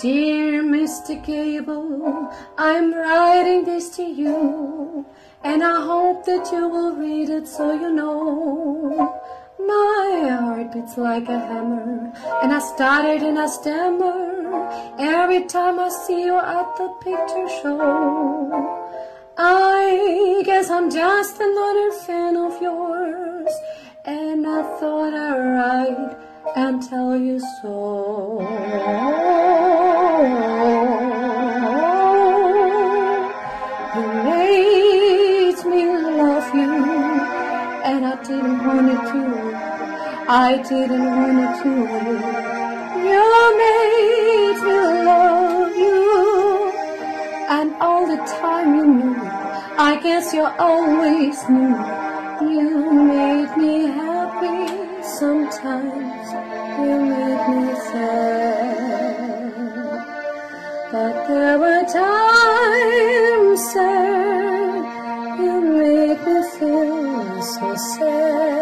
Dear Mr. Gable, I'm writing this to you, and I hope that you will read it so you know. My heart beats like a hammer, and I stutter and I stammer every time I see you at the picture show. I guess I'm just another fan of yours, and I thought I'd write and tell you so. You made me love you, and I didn't want it to. I didn't want it to. You made me love you, and all the time you knew. I guess you always knew. You made me happy sometimes. You made me sad. But there were times, so sad.